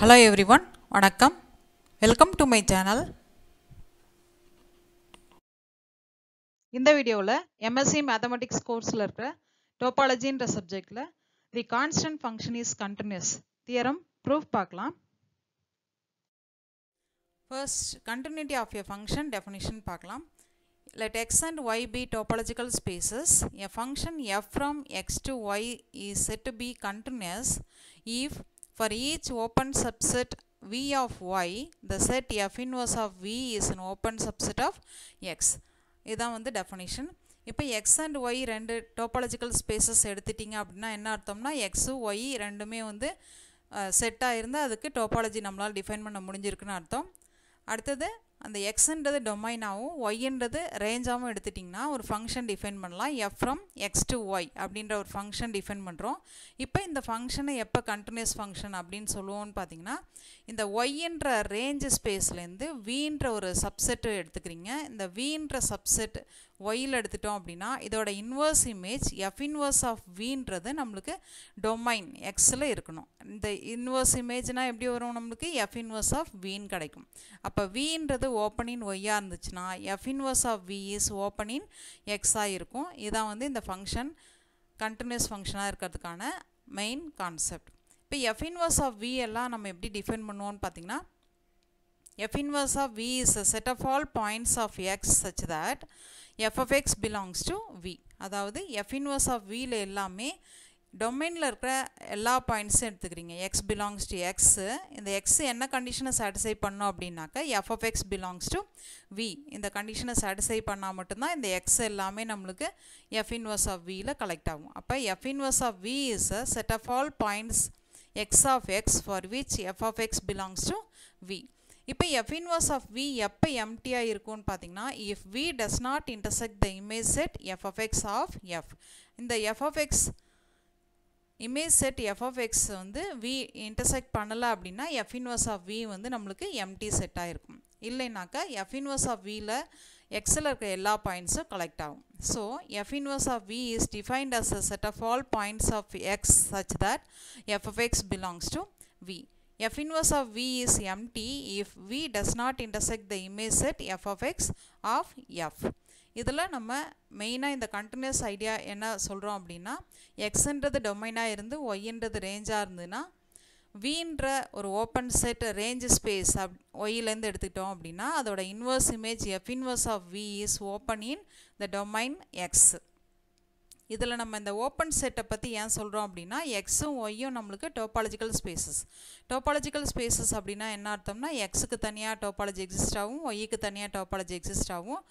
Hello everyone வணக்கம். Welcome to my channel இந்த வீடியோவில் எம்எஸ்சி மேத்தமெட்டிக்ஸ் கோர்ஸில் இருக்கிற டோபாலஜின்ற சப்ஜெக்டில் the constant function is continuous theorem proof பார்க்கலாம். First continuity of a function definition பார்க்கலாம். Let x and y be topological spaces. A function f from x to y is said to be continuous if for each open subset v of y the set f inverse of v is an open subset of x இதான் வந்து definition. இப்போ X and Y ரெண்டு topological spaces எடுத்துட்டிங்க அப்படின்னா என்ன அர்த்தம்னா x Y ரெண்டுமே வந்து செட்டாக இருந்தால் அதுக்கு டோபாலஜி நம்மளால் டிஃபைன் பண்ண முடிஞ்சிருக்குன்னு அர்த்தம் அடுத்தது அந்த எக்ஸுன்றது டொமைனாகவும் ஒய்ன்றது ரேஞ்சாகவும் எடுத்துட்டிங்கன்னா ஒரு ஃபங்க்ஷன் டிஃபைன் பண்ணலாம். F from X to Y அப்படின்ற ஒரு ஃபங்க்ஷன் டிஃபைன் பண்ணுறோம் இப்போ இந்த ஃபங்க்ஷனை எப்போ கண்டினியூஸ் ஃபங்க்ஷன் அப்படின்னு சொல்லுவோம்னு பார்த்தீங்கன்னா இந்த ஒய்ன்ற ரேஞ்ச் ஸ்பேஸ்லேருந்து வீன்ற ஒரு சப்செட்டு எடுத்துக்கிறீங்க. இந்த வீன்ற சப்செட் ஒயில் எடுத்துட்டோம் அப்படின்னா இதோட inverse image F inverse of வின்றது நம்மளுக்கு டொமைன் எக்ஸில் இருக்கணும். இந்த இன்வர்ஸ் இமேஜ்னால் எப்படி வரும் நம்மளுக்கு? எஃப் இன்வர்ஸ் ஆஃப் வின் கிடைக்கும். அப்போ வின்றது ஓப்பனின் ஒய்யாக இருந்துச்சுன்னா F inverse of V is ஓப்பனின் எக்ஸாக இருக்கும். இதான் வந்து இந்த ஃபங்க்ஷன் கண்டினியூஸ் ஃபங்க்ஷனாக இருக்கிறதுக்கான மெயின் கான்செப்ட் இப்போ எஃப் இன்வர்ஸ் ஆஃப் வி எல்லாம் நம்ம எப்படி டிஃபைன் பண்ணுவோம்னு பார்த்தீங்கன்னா f inverse of v is a set of all points of x such that f of x belongs to v. அதாவது f inverse of v எல்லாமே டொமைனில் இருக்கிற எல்லா பாயிண்ட்ஸும் எடுத்துக்கிறீங்க. எக்ஸ் பிலாங்ஸ் டு எக்ஸு இந்த எக்ஸ் என்ன கண்டிஷனை சாட்டிஸ்ஃபை பண்ணோம் அப்படின்னாக்கா F of X belongs to V இந்த கண்டிஷனை சாட்டிஸ்ஃபை பண்ணால் மட்டும்தான் இந்த எக்ஸ் எல்லாமே நம்மளுக்கு எஃப் இன்வர்ஸ் ஆஃப் வியில் கலெக்ட் ஆகும். அப்போ F inverse of V is a set of all points X of X for which F of X belongs to V இப்போ எஃப் இன்வர்ஸ் ஆஃப் வி எப்போ எம்டியாக இருக்கும்னு பார்த்தீங்கன்னா if V does not intersect the image set F of X of F இந்த F of X image set F of X வந்து V intersect பண்ணலை அப்படின்னா F inverse of we வந்து நம்மளுக்கு எம்டி செட்டாக இருக்கும் இல்லைனாக்கா எஃப் இன்வர்ஸ் ஆஃப் வியில் எக்ஸில் இருக்க எல்லா பாயிண்ட்ஸும் கலெக்ட் ஆகும். So F inverse of V is defined as a set of all points of X such that F of X belongs to V f inverse of v is empty if v does not intersect the image set f of x of f. இதில் நம்ம மெயினாக இந்த continuous idea என்ன சொல்கிறோம் அப்படின்னா எக்ஸுன்றது டொமைனாக இருந்து ஒய்ன்றது ரேஞ்சாக இருந்ததுன்னா வீன்ற ஒரு open set range space of ஒய்லேருந்து எடுத்துக்கிட்டோம் அப்படின்னா அதோட inverse image F inverse of V is open in the domain X இதில் நம்ம இந்த ஓப்பன் செட்டை பற்றி ஏன் சொல்கிறோம் அப்படின்னா எக்ஸும் ஒய்யும் நம்மளுக்கு டோபாலஜிக்கல் ஸ்பேசஸ் டோபாலஜிக்கல் ஸ்பேசஸ் அப்படின்னா என்ன அர்த்தம்னா எக்ஸுக்கு தனியாக டோபாலஜி எக்ஸிஸ்ட் ஆகும் ஒய்க்கு தனியாக டோபாலஜி எக்ஸிஸ்ட் ஆகும்.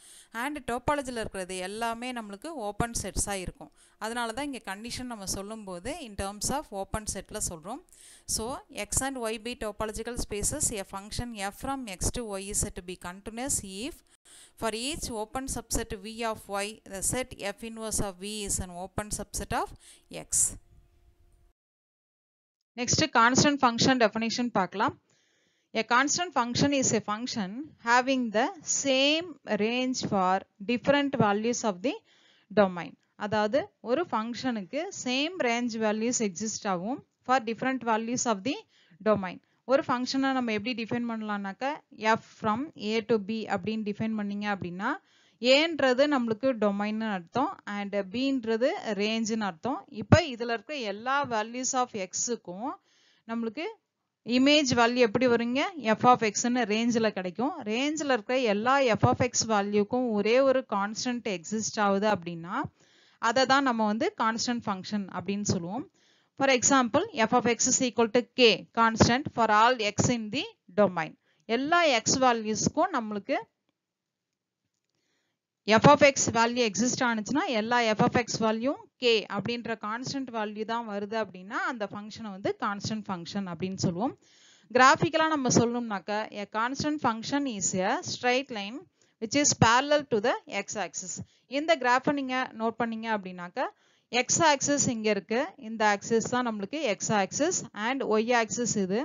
அண்ட் டோபாலஜியில் இருக்கிறது எல்லாமே நம்மளுக்கு ஓப்பன் செட்ஸாக இருக்கும். அதனால தான் இங்கே கண்டிஷன் நம்ம சொல்லும்போது இன் டேர்ம்ஸ் ஆஃப் ஓப்பன் செட்டில் சொல்கிறோம் so X and Y be topological spaces a function F from X to Y set be continuous if for each open subset V of Y the set F inverse of V is an open subset of X. Next, constant function definition பார்க்கலாம். A constant function is a function having the same range for different values of the domain. அதாவது ஒரு ஃபங்க்ஷனுக்கு same range values exist ஆகும் for different values of the domain ஒரு ஃபங்க்ஷனை நம்ம எப்படி define பண்ணலாம்னாக்கா F from A to B அப்படின்னு define பண்ணிங்க அப்படின்னா ஏன்றது நம்மளுக்கு டொமைன்னு அர்த்தம் அண்ட் பின்றது ரேஞ்சுன்னு அர்த்தம். இப்போ இதில் இருக்க எல்லா வேல்யூஸ் ஆஃப் எக்ஸுக்கும் நம்மளுக்கு இமேஜ் வேல்யூ எப்படி வருங்க? எஃப் ஆஃப் எக்ஸ்னு ரேஞ்சில் கிடைக்கும். ரேஞ்சில் இருக்க எல்லா எஃப் ஆஃப் எக்ஸ் வேல்யூக்கும் ஒரே ஒரு கான்ஸ்டன்ட் எக்ஸிஸ்ட் ஆகுது அப்படின்னா அதை தான் நம்ம வந்து கான்ஸ்டன்ட் ஃபங்க்ஷன் அப்படின்னு சொல்லுவோம். For example F of X is equal to K constant for all X in the domain எல்லா எக்ஸ் வேல்யூஸ்க்கும் நம்மளுக்கு F of X value exist value ஆனுச்சுன்னா எல்லா F of X of K அப்படின்ற கான்ஸ்டன்ட் வேல்யூ தான் வருது அப்படின்னா அந்த ஃபங்க்ஷனை வந்து கான்ஸ்டன்ட் ஃபங்க்ஷன் அப்படின்னு சொல்லுவோம். கிராஃபிக்கலாக நம்ம சொல்லணும்னாக்கா a constant function is a straight line which is parallel to the X axis. இந்த கிராஃபை நீங்கள் நோட் பண்ணீங்க அப்படின்னாக்க எக்ஸ் ஆக்சிஸ் இங்கே இருக்குது இந்த ஆக்சிஸ் தான் நம்மளுக்கு X axis and Y axis இது.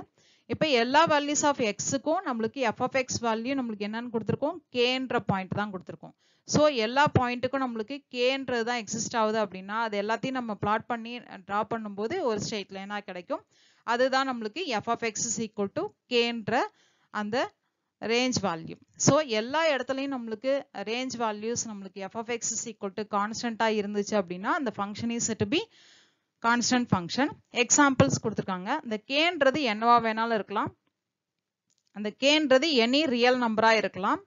இப்போ எல்லா வேல்யூஸ் ஆஃப் எக்ஸுக்கும் நம்மளுக்கு எஃப் ஆஃப் எக்ஸ் வேல்யூ நம்மளுக்கு என்னன்னு கொடுத்துருக்கோம்? கேன்ற பாயிண்ட் தான் கொடுத்துருக்கோம். ஸோ எல்லா பாயிண்ட்டுக்கும் நம்மளுக்கு கேன்றது தான் எக்ஸிஸ்ட் ஆகுது அப்படின்னா அது எல்லாத்தையும் நம்ம பிளாட் பண்ணி ட்ரா பண்ணும்போது ஒரு ஸ்ட்ரெயிட் லைனாக கிடைக்கும். அதுதான் நம்மளுக்கு F of X is equal to கேன்ற அந்த ரேஞ்ச் வேல்யூ ஸோ எல்லா இடத்துலையும் நம்மளுக்கு ரேஞ்ச் வேல்யூஸ் நம்மளுக்கு F of X is equal to கான்ஸ்டண்ட்டாக இருந்துச்சு அப்படின்னா அந்த function is to be constant function examples கொடுத்துருக்காங்க. இந்த கேன்றது என்னவா வேணாலும் இருக்கலாம். அந்த கேன்றது எனி ரியல் நம்பராக இருக்கலாம்.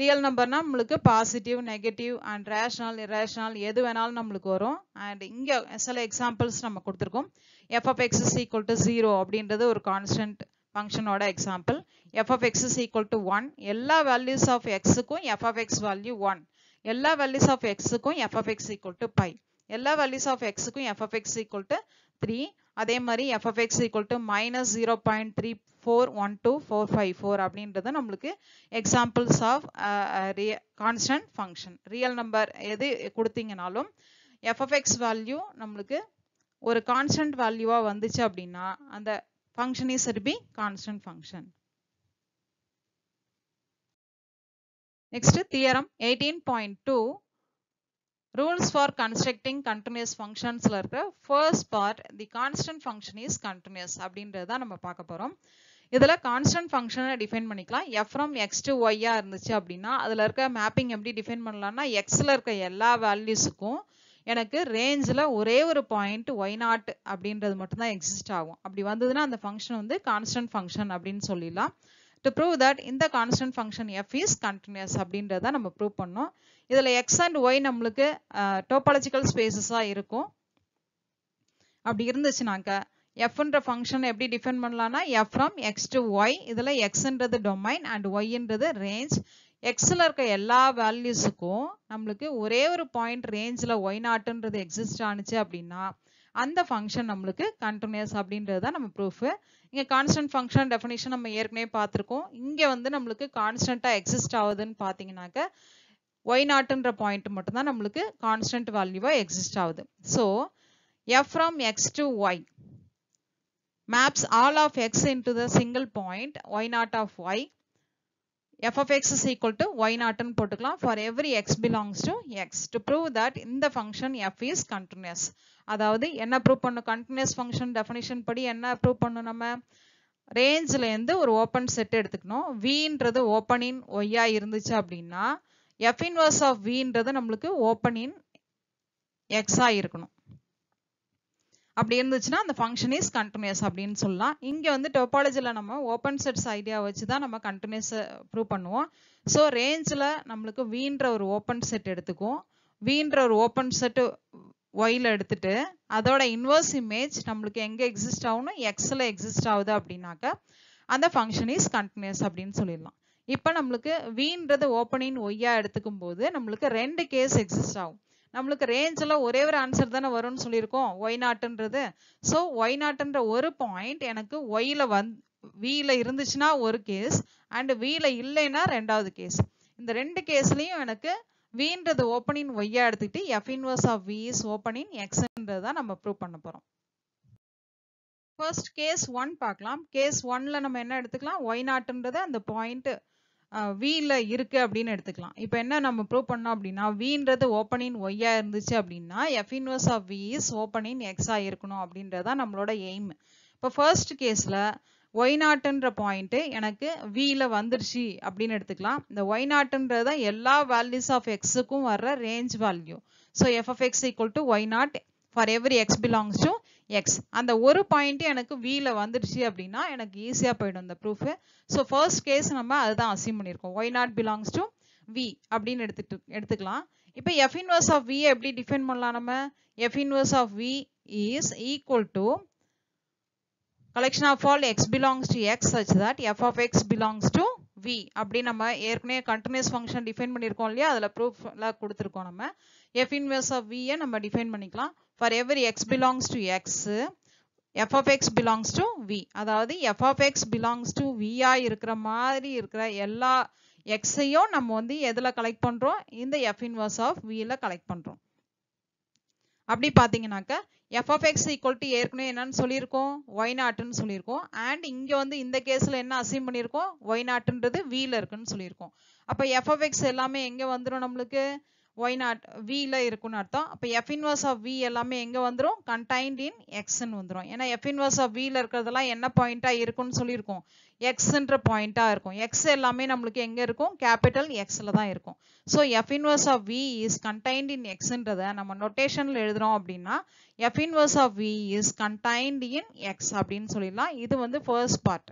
ரியல் நம்பர்னா நம்மளுக்கு positive negative and rational irrational எது வேணாலும் நம்மளுக்கு வரும். அண்ட் இங்கே சில எக்ஸாம்பிள்ஸ் நம்ம கொடுத்துருக்கோம். F of X is equal to zero அப்படின்றது ஒரு constant ஃபங்க்ஷனோட example F X is equal to one எல்லா வேல்யூஸ் ஆஃப் எக்ஸுக்கும் எஃப் எக்ஸ் வேல்யூ ஒன் எல்லா வேல்யூஸ் ஆஃப் எக்ஸுக்கும் F X equal to pi எல்லா வேல்யூஸ் ஆஃப் எக்ஸுக்கும் F of X equal to three அதே மாதிரி F of X equal to minus zero point three four one two four five four அப்படின்றது நம்மளுக்கு examples of constant function real number எது கொடுத்தீங்கனாலும் F of X value நம்மளுக்கு ஒரு constant வேல்யூவாக வந்துச்சு அப்படின்னா அந்த function is be constant function next theorem eighteen point two rules for constructing continuous ஃபங்க்ஷன்ஸில் இருக்கிற first part the constant function is continuous அப்படின்றத நம்ம பார்க்க போகிறோம் இதில் கான்ஸ்டன்ட் ஃபங்க்ஷனை டிஃபைன் பண்ணிக்கலாம். எஃப் ஃப்ரம் எக்ஸ் டு ஒய்யா இருந்துச்சு அப்படின்னா அதில் இருக்க மேப்பிங் எப்படி டிஃபைன் பண்ணலாம்னா எக்ஸில் இருக்க எல்லா வேல்யூஸுக்கும் எனக்கு ரேஞ்சில் ஒரே ஒரு பாயிண்ட் ஒய் நாட் அப்படின்றது மட்டும்தான் எக்ஸிஸ்ட் ஆகும். அப்படி வந்ததுன்னா அந்த ஃபங்க்ஷன் வந்து கான்ஸ்டன்ட் ஃபங்க்ஷன் அப்படின்னு சொல்லிடலாம். டு ப்ரூவ் தட் இந்த constant function F is continuous அப்படின்றத நம்ம ப்ரூவ் பண்ணோம். இதில் எக்ஸ் அண்ட் ஒய் நம்மளுக்கு டோபாலஜிக்கல் ஸ்பேசஸாக இருக்கும். அப்படி இருந்துச்சுனாக்கா எஃப்ன்ற ஃபங்க்ஷன் எப்படி டிஃபைன் பண்ணலாம்னா F from X to Y இதில் எக்ஸ்ன்றது டொமைன் அண்ட் ஒய்ன்றது ரேஞ்ச் எக்ஸில் இருக்க எல்லா வேல்யூஸுக்கும் நம்மளுக்கு ஒரே ஒரு பாயிண்ட் ரேஞ்சில் ஒய் நாட்டுன்றது எக்ஸிஸ்ட் ஆனிச்சு அப்படின்னா அந்த ஃபங்க்ஷன் நம்மளுக்கு கண்டினியூஸ் அப்படின்றது தான் நம்ம ப்ரூஃபு இங்கே கான்ஸ்டன்ட் ஃபங்க்ஷன் டெஃபினேஷன் நம்ம ஏற்கனவே பார்த்துருக்கோம். இங்கே வந்து நம்மளுக்கு கான்ஸ்டண்ட்டாக எக்ஸிஸ்ட் ஆகுதுன்னு பார்த்தீங்கன்னாக்க ஒய் நாட்டுன்ற பாயிண்ட் மட்டும்தான் நம்மளுக்கு கான்ஸ்டன்ட் வேல்யூவாக எக்ஸிஸ்ட் ஆகுது. So f from x to y maps all of x into the single point y naught of y f of x is equal to y naught ன்னு போட்டுக்கலாம். For every x belongs to x. To prove that இந்த function f is continuous. அதாவது என்ன prove பண்ணும்? Continuous function definition படி என்ன prove பண்ணும் நம்ம? ரேஞ்சில் இருந்து ஒரு ஓப்பன் செட் எடுத்துக்கணும். வின்றது ஓப்பனின் ஒய்யா இருந்துச்சு அப்படின்னா எஃப் இன்வர்ஸ் ஆஃப் வின்றது நம்மளுக்கு ஓப்பன் இன் எக்ஸாக இருக்கணும் அப்படி இருந்துச்சுன்னா அந்த ஃபங்க்ஷன் இஸ் கண்டினியூஸ் அப்படின்னு சொல்லலாம். இங்கே வந்து டோபாலஜியில் நம்ம ஓப்பன் செட்ஸ் ஐடியா வச்சு தான் நம்ம கண்டினியூஸை ப்ரூவ் பண்ணுவோம். ஸோ ரேஞ்சில் நம்மளுக்கு வீன்ற ஒரு ஓப்பன் செட் எடுத்துக்குவோம். வீன்ற ஒரு ஓப்பன் செட்டு ஒயில் எடுத்துட்டு அதோட இன்வர்ஸ் இமேஜ் நம்மளுக்கு எங்கே எக்ஸிஸ்ட் ஆகணும் எக்ஸில் எக்ஸிஸ்ட் ஆகுது அப்படின்னாக்க அந்த ஃபங்க்ஷன் இஸ் கண்டினியூஸ் அப்படின்னு சொல்லிடலாம். இப்போ நம்மளுக்கு வீன்றது ஓப்பனிங் ஒய்யா எடுத்துக்கும் போது நம்மளுக்கு ரெண்டு கேஸ் எக்ஸிஸ்ட் ஆகும். நம்மளுக்கு ரேஞ்சில் ஒரே ஒரு ஆன்சர் தானே வரும்னு சொல்லியிருக்கோம். ஒய் நாட்டுன்றது ஸோ ஒய் நாட்டுன்ற ஒரு பாயிண்ட் எனக்கு ஒய்ல வந் வீல இருந்துச்சுன்னா ஒரு கேஸ் அண்ட் வீல இல்லைன்னா ரெண்டாவது கேஸ் இந்த ரெண்டு கேஸ்லையும் எனக்கு வீன்றது ஓப்பனிங் ஒய்யா எடுத்துக்கிட்டு f inverse of v is open in எக்ஸ்ன்றது தான் நம்ம ப்ரூவ் பண்ண போகிறோம் ஃபர்ஸ்ட் கேஸ் ஒன் பார்க்கலாம். கேஸ் ஒன்ல நம்ம என்ன எடுத்துக்கலாம்? ஒய் நாட்டுன்றது அந்த பாயிண்ட் வியில் இருக்கு அப்படின்னு எடுத்துக்கலாம். இப்போ என்ன நம்ம ப்ரூவ் பண்ணோம் அப்படின்னா வின்றது ஓப்பனிங் ஒய்யா இருந்துச்சு அப்படின்னா f inverse of v is open in எக்ஸா இருக்கணும் அப்படின்றதான் நம்மளோட எய்ம் இப்போ ஃபர்ஸ்ட் கேஸில் ஒய் நாட்டுன்ற பாயிண்ட் எனக்கு வியில் வந்துருச்சு அப்படின்னு எடுத்துக்கலாம். இந்த ஒய் தான் எல்லா வேல்யூஸ் ஆஃப் எக்ஸுக்கும் வர்ற range value so f of x equal to y naught for every x belongs to x அந்த ஒரு பாயிண்ட் எனக்கு வியில் வந்துடுச்சு அப்படின்னா எனக்கு ஈஸியாக போயிடும் இந்த ப்ரூஃபு ஸோ ஃபர்ஸ்ட் கேஸ் நம்ம அதுதான் அசீம் பண்ணியிருக்கோம். Y naught belongs to v அப்படின்னு எடுத்துட்டு எடுத்துக்கலாம். இப்போ எஃப் இன்வர்ஸ் ஆஃப் வி எப்படி டிஃபைன் பண்ணலாம் நம்ம? F inverse of v is equal to collection of all x belongs to x such that f of x belongs to v அப்படி நம்ம ஏற்கனவே கண்டினியூஸ் ஃபங்க்ஷன் டிஃபைன் பண்ணியிருக்கோம் இல்லையா? அதில் ப்ரூஃப்ல கொடுத்துருக்கோம் நம்ம. எஃப் இன்வர்ஸ் ஆஃப் வியை நம்ம டிஃபைன் பண்ணிக்கலாம். For every x belongs to x f of x belongs to v அதாவது f of x belongs to வியா இருக்கிற மாதிரி இருக்கிற எல்லா எக்ஸையும் நம்ம வந்து எதில் கலெக்ட் பண்ணுறோம் இந்த எஃப் இன்வர்ஸ் ஆஃப் வியில் கலெக்ட் பண்ணுறோம் அப்படி பார்த்தீங்கன்னாக்க f of x equal to ஏற்கனவே என்னன்னு சொல்லியிருக்கோம் ஒய் நாட்டுன்னு சொல்லியிருக்கோம். அண்ட் இங்கே வந்து இந்த கேஸில் என்ன அசீம் பண்ணியிருக்கோம்? ஒய் நாட்டுன்றது வியில் இருக்குன்னு சொல்லியிருக்கோம். அப்போ எஃப் ஆஃப் எக்ஸ் எல்லாமே எங்கே வந்துடும் நம்மளுக்கு? ஒய் நாட் வியில் இருக்குன்னு அர்த்தம். அப்போ எஃப் இன்வர்ஸ் ஆஃப் வி எல்லாமே எங்கே வந்துடும் கண்டைன்ட் இன் எக்ஸ்ன்னு வந்துடும் ஏன்னா எஃப் இன்வர்ஸ் ஆஃப் வியில் இருக்கிறதெல்லாம் என்ன பாயிண்ட்டாக இருக்குன்னு சொல்லியிருக்கோம். எக்ஸ்ன்ற பாயிண்ட்டாக இருக்கும். எக்ஸ் எல்லாமே நம்மளுக்கு எங்கே இருக்கும்? கேபிட்டல் எக்ஸில் தான் இருக்கும். So f inverse of v is contained in எக்ஸ்ன்றதை நம்ம நொட்டேஷனில் எழுதுறோம் அப்படின்னா f inverse of v is contained in x அப்படின்னு சொல்லிடலாம். இது வந்து ஃபர்ஸ்ட் பார்ட்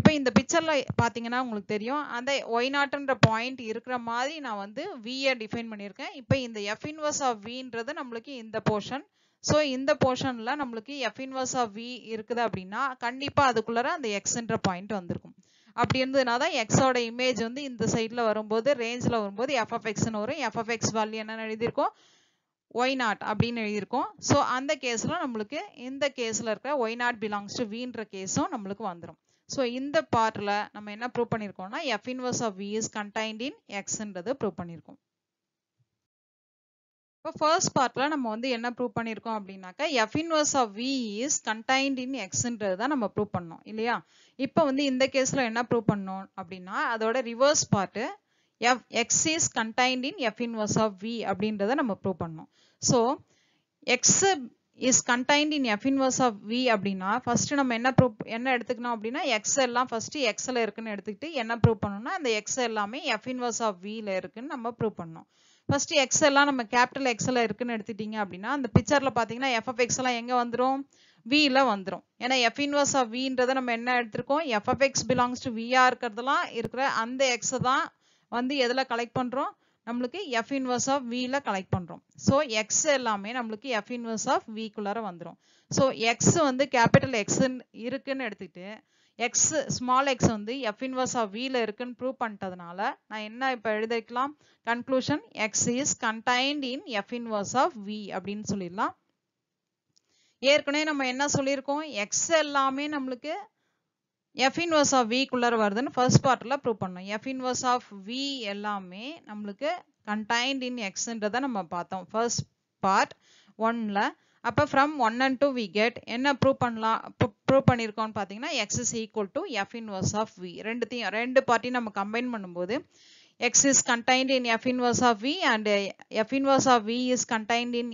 இப்போ இந்த பிக்சரில் பார்த்தீங்கன்னா உங்களுக்கு தெரியும். அந்த ஒய் நாட்டுன்ற பாயிண்ட் இருக்கிற மாதிரி நான் வந்து வியை டிஃபைன் பண்ணியிருக்கேன். இப்போ இந்த எஃப் இன்வர்ஸ் ஆஃப் வின்றது நம்மளுக்கு இந்த போர்ஷன் ஸோ இந்த போர்ஷனில் நம்மளுக்கு எஃப் இன்வர்ஸ் ஆஃப் வி இருக்குது அப்படின்னா கண்டிப்பாக அதுக்குள்ளார அந்த எக்ஸ்ன்ற பாயிண்ட் வந்திருக்கும். அப்படி இருந்ததுனா தான் எக்ஸோட இமேஜ் வந்து இந்த சைடில் வரும்போது ரேஞ்சில் வரும்போது எஃப் வரும். எஃப் ஆஃப் எக்ஸ் வேல்யூ என்னென்னு எழுதியிருக்கோம். ஒய் நாட் அப்படின்னு எழுதியிருக்கோம். ஸோ அந்த கேஸில் நம்மளுக்கு இந்த கேஸில் இருக்கிற ஒய் நாட் பிலாங்ஸ் டு வின்ற கேஸும் நம்மளுக்கு வந்துடும் ஸோ இந்த பார்ட்டில் நம்ம என்ன prove பண்ணியிருக்கோம்னா f inverse of v is contained in எக்ஸ்ன்றது prove பண்ணியிருக்கோம் இப்போ ஃபர்ஸ்ட் பார்ட்டில் நம்ம வந்து என்ன ப்ரூவ் பண்ணியிருக்கோம் அப்படின்னாக்கா f inverse of v is contained in எக்ஸ்ன்றது தான் நம்ம ப்ரூவ் பண்ணோம் இல்லையா? இப்போ வந்து இந்த கேஸில் என்ன ப்ரூவ் பண்ணோம் அப்படின்னா அதோட reverse part f x is contained in f inverse of v அப்படின்றத நம்ம ப்ரூவ் பண்ணோம். So x is contained in f inverse of v அப்படின்னா ஃபர்ஸ்ட் நம்ம என்ன ப்ரூவ் என்ன எடுத்துக்கணும் அப்படின்னா எக்ஸ் எல்லாம் ஃபர்ஸ்ட் எக்ஸில் இருக்குன்னு எடுத்துக்கிட்டு என்ன ப்ரூவ் பண்ணணும்னா அந்த எக்ஸ் எல்லாமே எஃப் இன்வர்ஸ் ஆஃப் வியில் இருக்குன்னு நம்ம ப்ரூவ் பண்ணணும். ஃபர்ஸ்ட் எக்ஸ் எல்லாம் நம்ம கேபிட்டல் எக்ஸில் இருக்குன்னு எடுத்துட்டீங்க அப்படின்னா அந்த பிக்சரில் பார்த்தீங்கன்னா எஃப் எக்ஸ் எல்லாம் எங்கே வந்துடும் வியில் வந்துடும் ஏன்னா எஃப் இன்வர்ஸ் ஆஃப் வின்றதை நம்ம என்ன எடுத்திருக்கோம்? எஃப் எக்ஸ் பிலாங்ஸ் டு விஆ இருக்கிறதெல்லாம் இருக்கிற அந்த எக்ஸை தான் வந்து எதில் கலெக்ட் பண்ணுறோம் நம்மளுக்கு எஃப் இன்வர்ஸ் ஆஃப் வியில் கலெக்ட் பண்ணுறோம் ஸோ எக்ஸ் எல்லாமே நம்மளுக்கு எஃப் இன்வர்ஸ் ஆஃப் விக்குள்ளார வந்துடும் ஸோ எக்ஸ் வந்து கேபிட்டல் எக்ஸ் இருக்குன்னு எடுத்துக்கிட்டு எக்ஸ் ஸ்மால் எக்ஸ் வந்து எஃப் இன்வர்ஸ் ஆஃப் வியில் இருக்குன்னு ப்ரூவ் பண்ணிட்டதுனால நான் என்ன இப்போ எழுதிக்கலாம்? Conclusion x is contained in f inverse of v அப்படின்னு சொல்லிடலாம். ஏற்கனவே நம்ம என்ன சொல்லியிருக்கோம்? எக்ஸ் எல்லாமே நம்மளுக்கு எஃப் இன்வர்ஸ் ஆஃப் விக்குள்ளார வருதுன்னு ஃபர்ஸ்ட் பார்ட்டில் ப்ரூவ் பண்ணோம். எஃப் இன்வர்ஸ் ஆஃப் வி எல்லாமே நம்மளுக்கு கண்டைன்ட் இன் எக்ஸ்ன்றதை நம்ம பார்த்தோம். ஃபர்ஸ்ட் பார்ட் ஒன்னில் அப்போ from one and two we get என்ன ப்ரூவ் பண்ணலாம்? ப்ரூவ் பண்ணியிருக்கோம்னு பார்த்தீங்கன்னா X is equal to F inverse of V ரெண்டுத்தையும் ரெண்டு பார்ட்டியும் நம்ம கம்பைன் பண்ணும்போது X is contained in F inverse of V and F inverse of V is contained in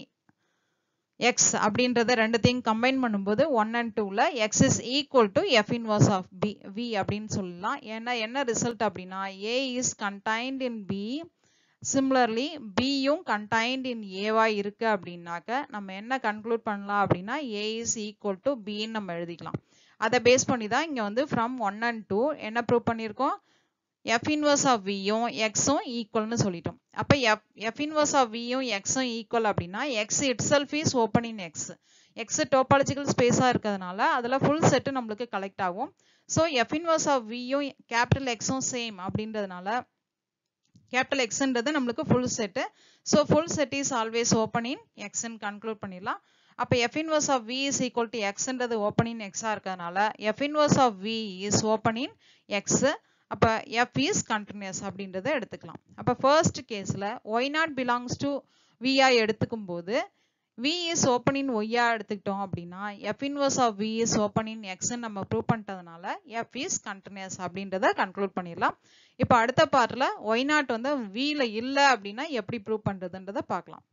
X அப்படின்றத ரெண்டுத்தையும் கம்பைன் பண்ணும்போது ஒன் அண்ட் டூவில் X is equal to F inverse of B V அப்படின்னு சொல்லலாம். ஏன்னா என்ன ரிசல்ட் அப்படின்னா A is contained in B similarly பியும் கண்டைன்ட் இன் ஏவா இருக்குது அப்படின்னாக்க நம்ம என்ன கன்க்ளூட் பண்ணலாம் அப்படின்னா ஏ இஸ் ஈக்குவல் டு பின்னு நம்ம எழுதிக்கலாம். அதை பேஸ் பண்ணி தான் இங்கே வந்து ஃப்ரம் ஒன் அண்ட் டூ என்ன ப்ரூவ் பண்ணியிருக்கோம்? எஃப் இன்வர்ஸ் ஆஃப் வியும் எக்ஸும் ஈக்குவல்னு சொல்லிட்டோம். அப்போ எஃப் எஃப் இன்வர்ஸ் ஆஃப் வியும் எக்ஸும் ஈக்குவல் அப்படின்னா x itself is open in x x topological ஸ்பேஸாக இருக்கிறதுனால அதில் ஃபுல் செட்டு நம்மளுக்கு கலெக்ட் ஆகும். ஸோ எஃப் இன்வர்ஸ் ஆஃப் வியும் கேபிட்டல் எக்ஸும் சேம் அப்படின்றதுனால கேபிட்டல் எக்ஸ்ன்றது நம்மளுக்கு full set so full set is always open in எக்ஸ்ன்னு கன்க்ளூட் பண்ணிடலாம். அப்போ F inverse of V is equal to எக்ஸ்ன்றது open in எக்ஸாக இருக்கிறதுனால F inverse of V is open in X அப்போ எஃப் இஸ் கண்டினியூஸ் அப்படின்றத எடுத்துக்கலாம். அப்போ ஃபர்ஸ்ட் கேஸில் ஒய் நாட் பிலாங்ஸ் டு விஆ எடுத்துக்கும் போது வி இஸ் ஓப்பன் இன் ஒய்யா எடுத்துக்கிட்டோம் அப்படின்னா f inverse of V is open in எக்ஸ்ன்னு நம்ம ப்ரூவ் பண்ணிட்டதுனால எஃப் இஸ் கண்டினியூஸ் அப்படின்றத கன்க்ளூட் பண்ணிடலாம். இப்போ அடுத்த பார்ட்டில் ஒய் நாட் வந்து வியில் இல்லை அப்படின்னா எப்படி ப்ரூவ் பண்ணுறதுன்றத பார்க்கலாம்.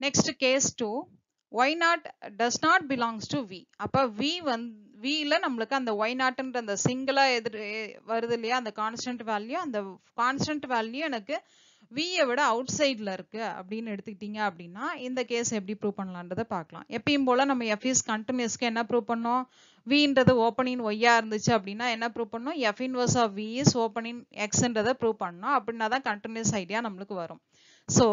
Next case two y naught does not belongs to v அப்போ வி வந்து வியில் நம்மளுக்கு அந்த ஒய் நாட்டுன்ற அந்த சிங்கிளாக எதிர் வருது இல்லையா? அந்த கான்ஸ்டன்ட் வேல்யூ அந்த கான்ஸ்டன்ட் வேல்யூ எனக்கு வியை விட அவுட் சைடில் இருக்குது அப்படின்னு எடுத்துக்கிட்டீங்க அப்படின்னா இந்த கேஸ் எப்படி ப்ரூவ் பண்ணலான்றதை பார்க்கலாம். எப்பயும் போல் நம்ம எஃப் இஸ் கண்டினியூஸ்க்கு என்ன ப்ரூவ் பண்ணோம்? வின்றது ஓப்பனிங் ஒய்யா இருந்துச்சு அப்படின்னா என்ன ப்ரூவ் பண்ணோம்? F inverse of v is open in எக்ஸ்ன்றதை prove பண்ணோம். அப்படின்னா தான் கண்டினியூஸ் ஐடியா நம்மளுக்கு வரும். So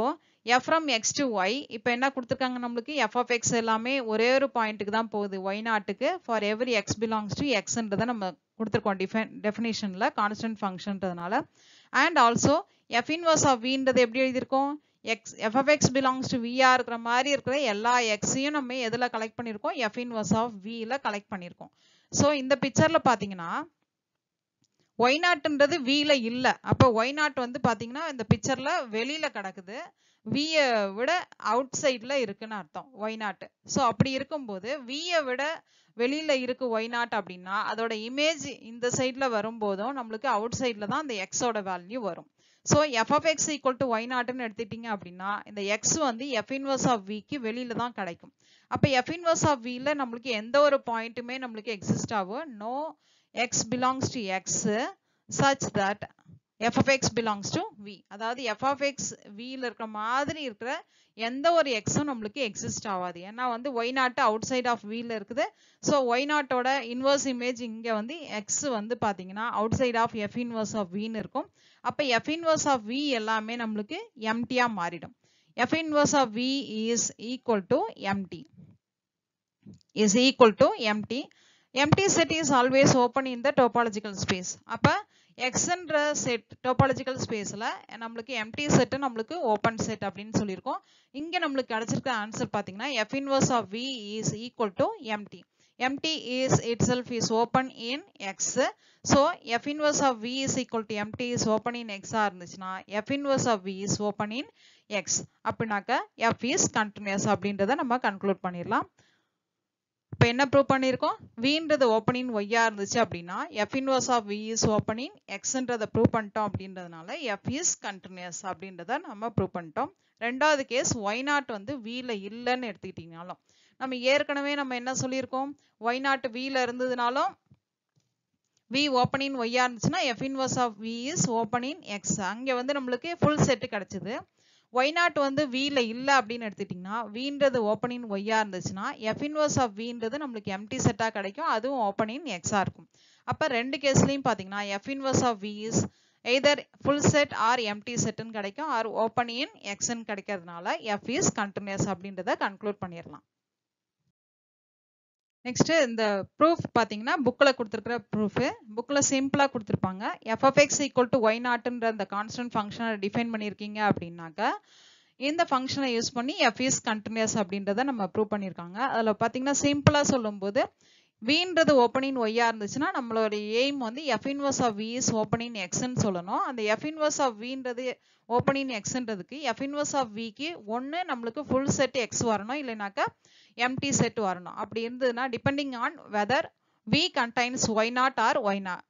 f from x to y இப்போ என்ன கொடுத்துருக்காங்க நம்மளுக்கு? எஃப் ஆஃப் எக்ஸ் எல்லாமே ஒரே ஒரு பாயிண்ட்டுக்கு தான் போகுது. ஒய் நாட்டுக்கு for every x belongs to எக்ஸ்ன்றதை நம்ம கொடுத்துருக்கோம் டிஃபன் டெஃபினேஷனில் constant ஃபங்க்ஷன்றதுனால and also f inverse of வின்றது எப்படி எழுதியிருக்கோம்? X f of x belongs to VR இருக்கிற மாதிரி இருக்கிற எல்லா எக்ஸையும் நம்ம எதில் கலெக்ட் பண்ணியிருக்கோம்? எஃப் இன்வர்ஸ் ஆஃப் வியில் கலெக்ட் பண்ணியிருக்கோம். ஸோ இந்த பிக்சரில் பார்த்தீங்கன்னா ஒய் நாட்டுன்றது வியில் இல்லை. அப்போ ஒய் நாட் வந்து பார்த்தீங்கன்னா இந்த பிக்சரில் வெளியில் கிடக்குது. வியை விட அவுட் சைடில் இருக்குன்னு அர்த்தம் ஒய் நாட் ஸோ அப்படி இருக்கும்போது வியை விட வெளியில் இருக்கு ஒய் நாட் அப்படின்னா அதோட இமேஜ் இந்த சைடில் வரும்போதும் நம்மளுக்கு அவுட் சைடில் தான் அந்த எக்ஸோட வேல்யூ வரும். So f of x equal to y நாட்னு எடுத்துட்டீங்க அப்படின்னா இந்த எக்ஸ் வந்து எஃப் இன்வர்ஸ் ஆஃப் விக்கு வெளியில தான் கிடைக்கும். அப்போ எஃப் இன்வர்ஸ் ஆஃப் வியில் நம்மளுக்கு எந்த ஒரு பாயிண்ட்டுமே நம்மளுக்கு எக்ஸிஸ்ட் ஆகும் no x belongs to x such that f of x belongs to v அதாவது எஃப் ஆஃப் எக்ஸ் வியில் இருக்கிற மாதிரி இருக்கிற எந்த ஒரு எக்ஸும் நம்மளுக்கு எக்ஸிஸ்ட் ஆகாது. ஏன்னா வந்து ஒய் நாட்டு அவுட் சைட் ஆஃப் வியில் இருக்குது. ஸோ ஒய் நாட்டோட இன்வர்ஸ் இமேஜ் இங்கே வந்து எக்ஸ் வந்து பார்த்தீங்கன்னா outside of f inverse of வின்னு இருக்கும். அப்போ எஃப் இன்வர்ஸ் ஆஃப் வி எல்லாமே நம்மளுக்கு எம்டியாக மாறிடும். F inverse of v is equal to empty is equal to empty empty set is always open in the topological space அப்போ எக்ஸ்ன்ற செட் டோபாலஜிக்கல் ஸ்பேஸில் நம்மளுக்கு எம்டி செட்டு நம்மளுக்கு ஓப்பன் செட் அப்படின்னு சொல்லியிருக்கோம். இங்கே நம்மளுக்கு கிடச்சிருக்க ஆன்சர் பார்த்தீங்கன்னா f inverse of v is equal to empty empty is itself is open in x. So f inverse of v is equal to to is open in x ஆ இருந்துச்சுன்னா f inverse of v is open in x. அப்படின்னாக்க f is continuous அப்படின்றத நம்ம conclude பண்ணிடலாம். இப்போ என்ன prove பண்ணியிருக்கோம்? வின்றது opening ஒய்யா இருந்துச்சு அப்படின்னா f inverse of v is open in எக்ஸ்ன்றதை prove பண்ணிட்டோம் அப்படின்றதுனால எஃப் இஸ் கண்டினியூஸ் அப்படின்றத நம்ம ப்ரூவ் பண்ணிட்டோம். ரெண்டாவது கேஸ் ஒய் நாட் வந்து வீல இல்லைன்னு எடுத்துக்கிட்டீங்கனாலும் நம்ம ஏற்கனவே நம்ம என்ன சொல்லியிருக்கோம்? ஒய் நாட் வீல இருந்ததுனாலும் வி ஓப்பனின் ஒய்யா இருந்துச்சுன்னா f inverse of v is open in x அங்கே வந்து நம்மளுக்கு ஃபுல் செட்டு கிடச்சிது. ஒய் நாட் வந்து வியில் இல்லை அப்படின்னு எடுத்துட்டிங்கன்னா வீன்றது ஓப்பனின் ஒய்யாக இருந்துச்சுன்னா எஃப் இன்வர்ஸ் ஆஃப் வீன்றது நம்மளுக்கு எம்டி செட்டாக கிடைக்கும். அதுவும் ஓப்பனிங் எக்ஸாக இருக்கும். அப்போ ரெண்டு கேஸ்லையும் பார்த்தீங்கன்னா f inverse of v is either full set or empty செட்டுன்னு கிடைக்கும் ஆர் ஓப்பனின் இன் எக்ஸ்ன்னு கிடைக்கிறதுனால எஃப் இஸ் கண்டினியூஸ் அப்படின்றத கன்க்ளூட் பண்ணிடலாம். நெக்ஸ்ட் இந்த ப்ரூஃப் பார்த்தீங்கன்னா புக்கில் கொடுத்துருக்குற ப்ரூஃபு புக்கில் சிம்பிளாக கொடுத்துருப்பாங்க. F of x equal to y நாட்டுன்ற அந்த கான்ஸ்டன்ட் ஃபங்க்ஷனை டிஃபைன் பண்ணியிருக்கீங்க அப்படின்னாக்கா இந்த ஃபங்க்ஷனை யூஸ் பண்ணி எஃப் இஸ் கண்டினியூஸ் அப்படின்றத நம்ம ப்ரூவ் பண்ணியிருக்காங்க அதில் பார்த்தீங்கன்னா சிம்பிளாக சொல்லும்போது வின்றது ஓப்பனிங் ஒய்யா இருந்துச்சுன்னா நம்மளோட எய்ம் வந்து f inverse of v is open in எக்ஸ்ன்னு சொல்லணும். அந்த எஃப் இன்வர்ஸ் ஆஃப் வின்றது ஓப்பனிங் எக்ஸ்ன்றதுக்கு எஃப் இன்வர்ஸ் ஆஃப் விக்கு ஒன்று நம்மளுக்கு ஃபுல் செட் எக்ஸ் வரணும் இல்லைனாக்கா எம்டி செட் வரணும். அப்படி இருந்ததுன்னா depending on whether v contains y naught or y naught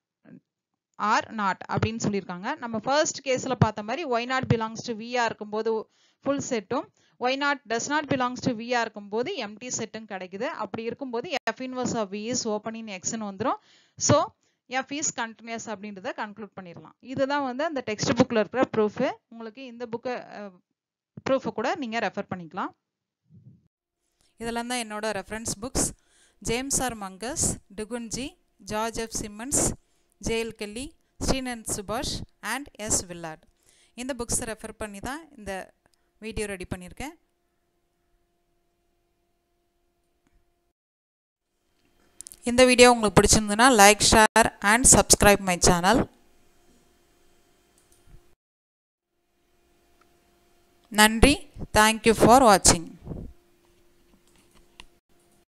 or not அப்படின்னு சொல்லியிருக்காங்க. நம்ம ஃபர்ஸ்ட் கேஸில் பார்த்த மாதிரி ஒய் நாட் பிலாங்ஸ் டு விஆ இருக்கும்போது full செட்டும் y naught does not belongs to விஆ இருக்கும்போது எம்டி செட்டும் கிடைக்குது. அப்படி இருக்கும்போது f inverse of v is open in எக்ஸ்னு வந்துடும் ஸோ எஃப் இஸ் கண்டினியூஸ் அப்படின்றத கன்க்ளூட் பண்ணிடலாம். இதுதான் வந்து அந்த டெக்ஸ்ட் புக்கில் இருக்கிற ப்ரூஃபு உங்களுக்கு இந்த புக்கை ப்ரூஃபை கூட நீங்கள் ரெஃபர் பண்ணிக்கலாம். இதெல்லாம் தான் என்னோட reference books James R Munkres Dugundji George F Simmons J L Kelley Srinanth சுபாஷ் அண்ட் எஸ் வில்லாட். இந்த புக்ஸை ரெஃபர் பண்ணி தான் இந்த வீடியோ ரெடி பண்ணியிருக்கேன். இந்த வீடியோ உங்களுக்கு பிடிச்சிருந்ததுன்னா like share and subscribe my channel நன்றி. தேங்க்யூ ஃபார் வாட்சிங்